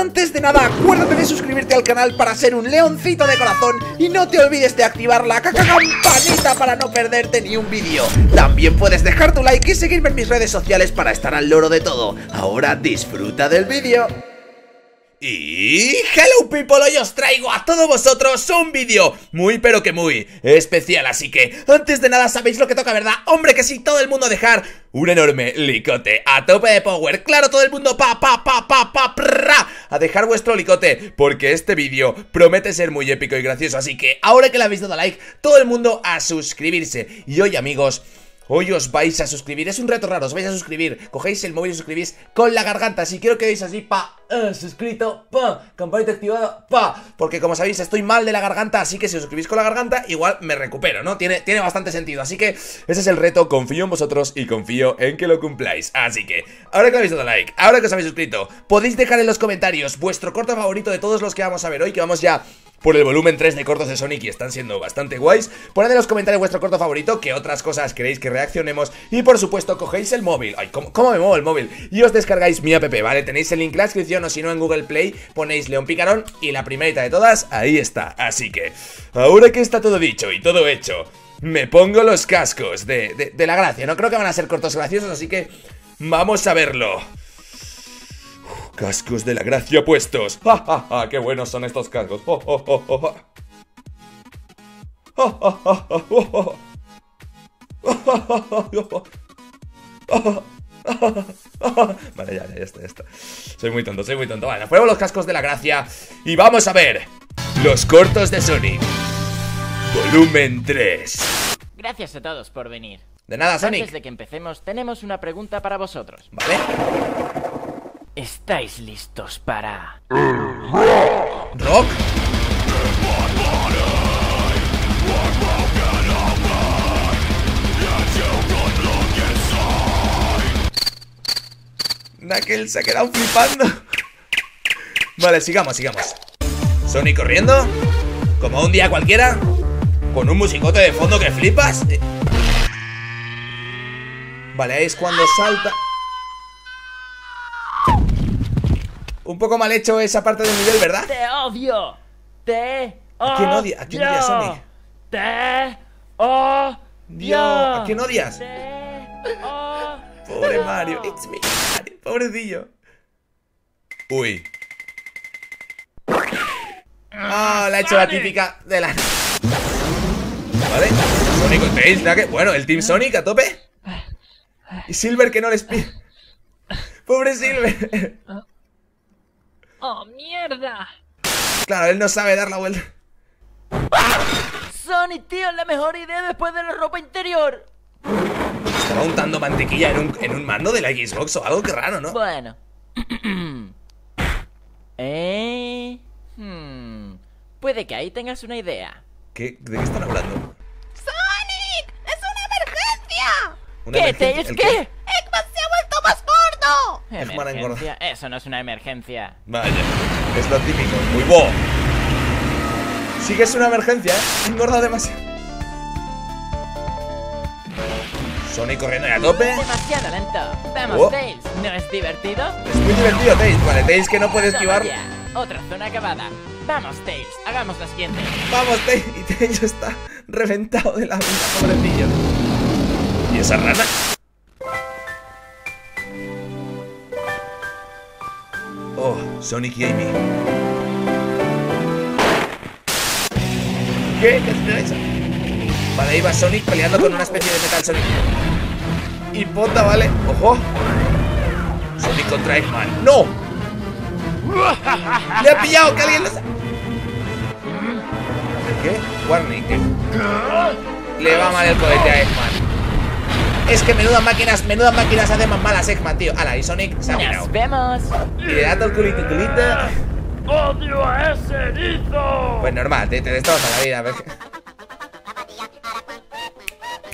Antes de nada, acuérdate de suscribirte al canal para ser un leoncito de corazón y no te olvides de activar la caca campanita para no perderte ni un vídeo. También puedes dejar tu like y seguirme en mis redes sociales para estar al loro de todo. Ahora disfruta del vídeo. Y... Hello people, hoy os traigo a todos vosotros un vídeo muy pero que muy especial Así que, antes de nada, ¿sabéis lo que toca, verdad? Hombre, que sí, todo el mundo dejar un enorme licote a tope de power Claro, todo el mundo pa pa pa pa pa pra, A dejar vuestro licote Porque este vídeo promete ser muy épico y gracioso Así que, ahora que le habéis dado like, todo el mundo a suscribirse Y hoy, amigos... Hoy os vais a suscribir, es un reto raro, os vais a suscribir. Cogéis el móvil y suscribís con la garganta. Si quiero que veáis así, pa, uh, suscrito, pa Campanita activada, pa. Porque como sabéis, estoy mal de la garganta Así que si os suscribís con la garganta, igual me recupero, ¿no? Tiene, tiene bastante sentido, así que ese es el reto Confío en vosotros y confío en que lo cumpláis. Así que, ahora que habéis dado like Ahora que os habéis suscrito, podéis dejar en los comentarios Vuestro corto favorito de todos los que vamos a ver hoy Que vamos ya por el volumen 3 de cortos de Sonic y están siendo bastante guays. Poned en los comentarios vuestro corto favorito, que otras cosas queréis que reaccionemos. Y por supuesto, cogéis el móvil. Ay, ¿cómo, me muevo el móvil? Y os descargáis mi app, ¿vale? Tenéis el link en la descripción o si no en Google Play, ponéis León Picarón y la primerita de todas, ahí está. Así que, ahora que está todo dicho y todo hecho, me pongo los cascos de, de la gracia. No creo que van a ser cortos graciosos, así que vamos a verlo. Cascos de la gracia puestos. ¡Ja, ja, ja! ¡Qué buenos son estos cascos! ¡Oh, oh, oh, oh! Vale, ya, ya, ya está, ya está. Soy muy tonto, soy muy tonto. Vale, ponemos los cascos de la gracia y vamos a ver los cortos de Sonic. Volumen 3. Gracias a todos por venir. De nada, Sonic. Antes de que empecemos, tenemos una pregunta para vosotros. Vale. ¿Estáis listos para... ¿Rock? Knuckles se ha quedado flipando. Vale, sigamos, sigamos. Sonic corriendo Como un día cualquiera Con un musicote de fondo que flipas. Vale, ahí es cuando salta Un poco mal hecho esa parte del nivel, ¿verdad? Te odio. Te odio. ¿A quién odia? ¿A quién odia Sonic? Te odio. ¿A quién odias? Pobre Mario. It's me, Mario. Pobrecillo. Uy. Ah, la ha hecho la típica de la... Vale. Sonic con Tails, Bueno, el Team Sonic a tope. Y Silver que no les pide. Pobre Silver. ¡Oh, mierda! Claro, él no sabe dar la vuelta. Sonic, tío, la mejor idea después de la ropa interior. Estaba untando mantequilla en un, en un mando de la Xbox o algo que raro, ¿no? Bueno. eh... Hmm. Puede que ahí tengas una idea. ¿Qué? ¿De qué están hablando? ¡Sonic! ¡Es una emergencia! ¿Qué? Emergencia? ¿Te, ¿Es qué? Emergencia. Eso no es una emergencia. Vaya, es lo típico. Muy bo. Sí que es una emergencia, ¿eh? Engorda demasiado. Sonic corriendo a tope. Demasiado lento. Vamos, oh. Tails. ¿No es divertido? Es muy divertido, Tails. Vale, Tails que no puede esquivar. Otra zona acabada. Vamos, Tails. Hagamos la siguiente. Vamos, Tails. Y Tails está reventado de la vida, pobrecillo. ¿Y esa rana? Sonic y Amy. ¿Qué? ¿Qué es eso? Vale, ahí va Sonic peleando con una especie de Metal Sonic. Y ponta, ¿vale? ¡Ojo! Sonic contra Eggman. ¡No! ¡Le ha pillado! ¡Que alguien lo ¿Qué? Warning. Le va mal el cohete a Eggman. Es que menudas máquinas, menudas máquinas hacen más malas Eggman, tío. Ala, y Sonic se ha mirado. Nos vemos. Y le da todo el culito, culito. ¡Odio a ese erizo! Pues normal, te, te destroza la vida.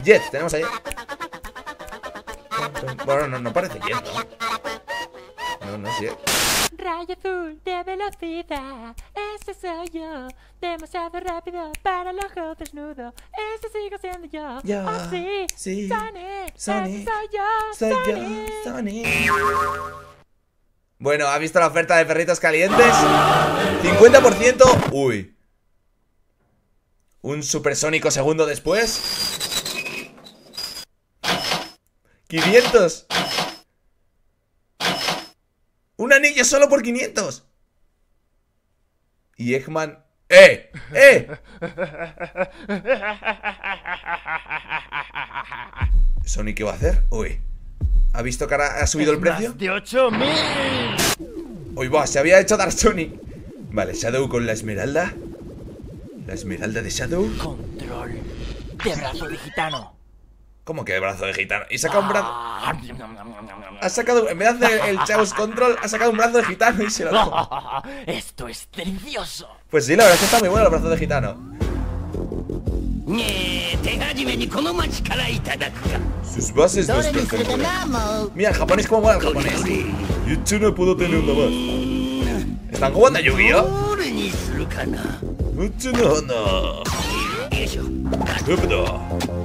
Jet, tenemos ahí. Bueno, no, no parece Jet, ¿no? No, no es Jet. Rayo azul de velocidad, ese soy yo. Demasiado rápido para el ojo desnudo. Ese sigo siendo yo. Yo. Oh, sí. Sí. Sonic. Sonic. Ese soy yo. Soy Sonic. yo. Sonic. Bueno, ¿ha visto la oferta de perritos calientes? 50%. Uy. Un supersónico segundo después. 500. Un anillo solo por 500. Y Eggman... ¡Eh! ¡Eh! ¿Sonic qué va a hacer? Uy. ¿Ha visto que ahora ha subido el precio? ¡Más de 8000! Uy, va, se había hecho Dark Sonic. Vale, Shadow con la esmeralda. La esmeralda de Shadow. Control de brazo de gitano. ¿Cómo que brazo de gitano? Y saca un brazo. Ah. Ha sacado. En vez de el Chaos Control, ha sacado un brazo de gitano y se lo da. Esto es delicioso. Pues sí, la verdad es que está muy bueno el brazo de gitano. Sus bases no están controladas. Mira, el japonés como mola el japonés. Yo no puedo tener una más. ¿Están jugando a Yu-Gi-Oh? no.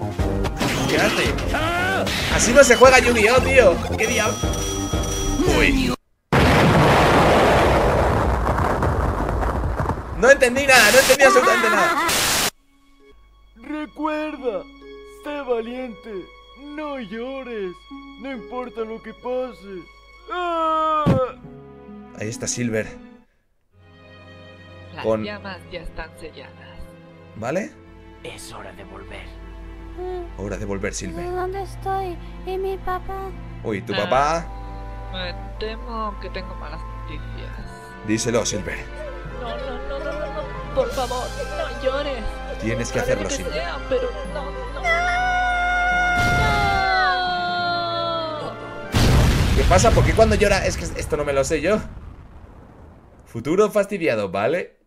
Ah, así no se juega Yu-Gi-Oh, tío. ¿Qué diablo? Uy. No entendí nada, no entendí absolutamente nada. Recuerda, sé valiente, no llores, no importa lo que pase. Ah. Ahí está Silver. Las llamas ya están selladas. ¿Vale? Es hora de volver. Hora de volver, Silver. ¿Dónde estoy? ¿Y mi papá? Uy, tu Ah. papá. Me temo que tengo malas noticias. Díselo, Silver. No, no, no, no, no, no. Por favor, no llores. Tienes que Haré hacerlo, lo que Silver. sea, pero no, no. ¿Qué pasa? ¿Por qué cuando llora? Es que esto no me lo sé yo. Futuro fastidiado, ¿vale?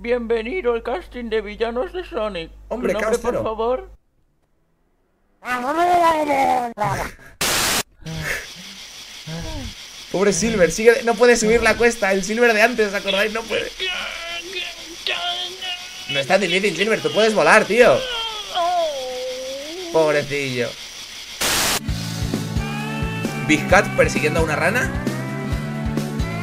Bienvenido al casting de villanos de Sonic. Hombre, ¿Tu nombre, por favor? Pobre Silver, sigue, no puede subir la cuesta. El Silver de antes, ¿os acordáis? No puede. No es tan difícil, Silver. Tú puedes volar, tío. Pobrecillo. Big Cat persiguiendo a una rana.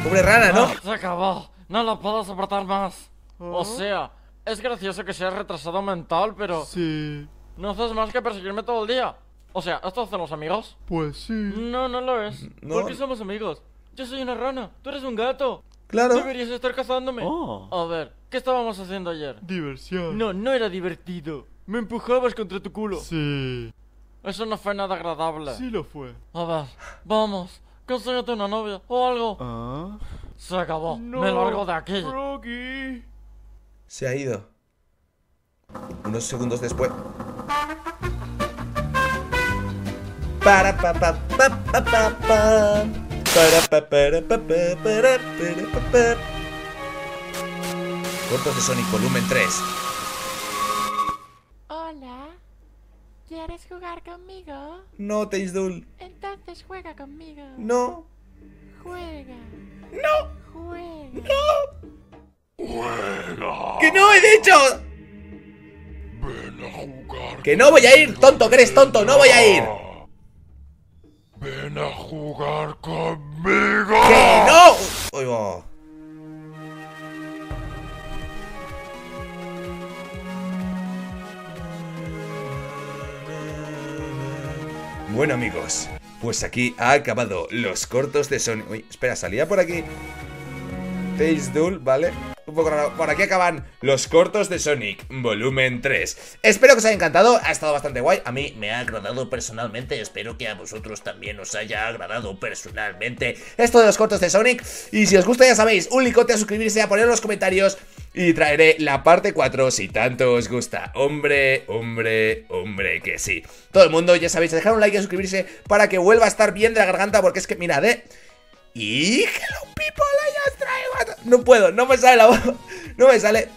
Pobre rana, ¿no? Ah, se acabó. No lo puedo soportar más. O sea, es gracioso que seas retrasado mental, pero... Sí. No haces más que perseguirme todo el día. O sea, ¿esto hacen los amigos? Pues sí. No, no lo es. No. ¿Por qué somos amigos? Yo soy una rana, tú eres un gato. Claro. Deberías estar cazándome. Oh. A ver, ¿qué estábamos haciendo ayer? Diversión. No, no era divertido. Me empujabas contra tu culo. Sí. Eso no fue nada agradable. Sí lo fue. A ver, vamos. Consíguete una novia o algo. Ah. Se acabó. No. Me largo de aquí. Froggy. Se ha ido. Unos segundos después. Para pa pa pa pa pa pa. Para pa para pa pa para para pa pa. Cortos de Sonic volumen 3. Hola. ¿Quieres jugar conmigo? No, Taisdul. Entonces juega conmigo. No. Juega. No. ¡Que no he dicho! ¡Que no voy a ir! ¡Tonto, que eres tonto! ¡No voy a ir! Ven a jugar conmigo. ¡Que no! Uy. Bueno amigos, pues aquí ha acabado los cortos de Sonic. Uy, espera, salía por aquí. Tails Duel, ¿vale? Por aquí acaban los cortos de Sonic, volumen 3. Espero que os haya encantado, ha estado bastante guay. A mí me ha agradado personalmente, espero que a vosotros también os haya agradado personalmente esto de los cortos de Sonic. Y si os gusta, ya sabéis, un licote a suscribirse, a poner en los comentarios y traeré la parte 4 si tanto os gusta. Hombre, hombre, hombre, que sí. Todo el mundo, ya sabéis, dejar un like y suscribirse para que vuelva a estar bien de la garganta, porque es que, mirad, eh. Y hello people, ya traigo. No puedo, no me sale la voz. No me sale.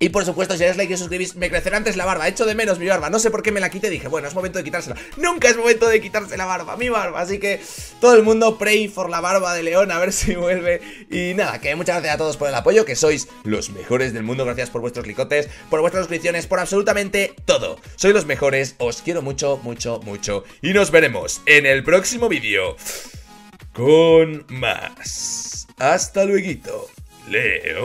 Y por supuesto, si dais like y suscribís, me crecerá antes la barba. Echo de menos mi barba. No sé por qué me la quité. Dije, bueno, es momento de quitársela. Nunca es momento de quitarse la barba, mi barba. Así que todo el mundo pray por la barba de León, a ver si vuelve. Y nada, que muchas gracias a todos por el apoyo, que sois los mejores del mundo. Gracias por vuestros licotes, por vuestras suscripciones, por absolutamente todo. Sois los mejores, os quiero mucho, mucho, mucho. Y nos veremos en el próximo vídeo con más. Hasta luego, León.